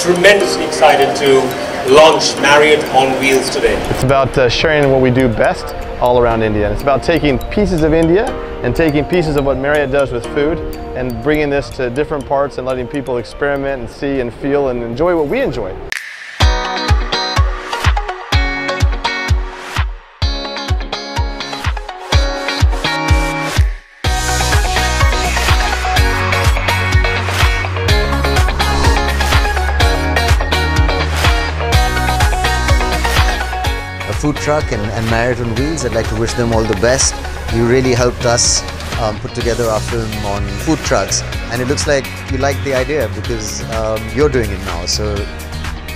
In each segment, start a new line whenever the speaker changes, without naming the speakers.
tremendously excited to launch Marriott on Wheels today.
It's about uh, sharing what we do best all around India. It's about taking pieces of India and taking pieces of what Marriott does with food and bringing this to different parts and letting people experiment and see and feel and enjoy what we enjoy.
Food truck and, and Marriott on Wheels. I'd like to wish them all the best. You really helped us um, put together our film on food trucks, and it looks like you like the idea because um, you're doing it now. So,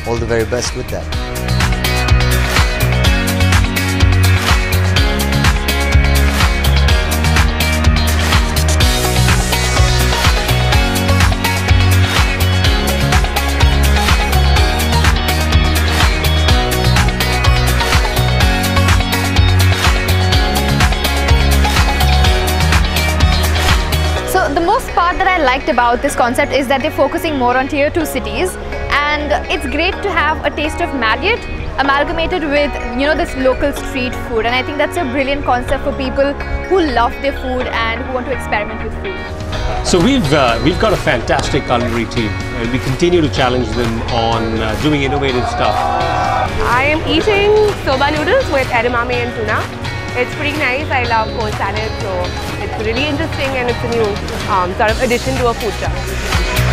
all the very best with that.
The most part that I liked about this concept is that they're focusing more on tier 2 cities and it's great to have a taste of Marriott amalgamated with you know this local street food and I think that's a brilliant concept for people who love their food and who want to experiment with food.
So we've uh, we've got a fantastic culinary team, and we continue to challenge them on uh, doing innovative stuff.
I am eating soba noodles with edamame and tuna. It's pretty nice. I love salad, so it's really interesting and it's a new um, sort of addition to a food truck.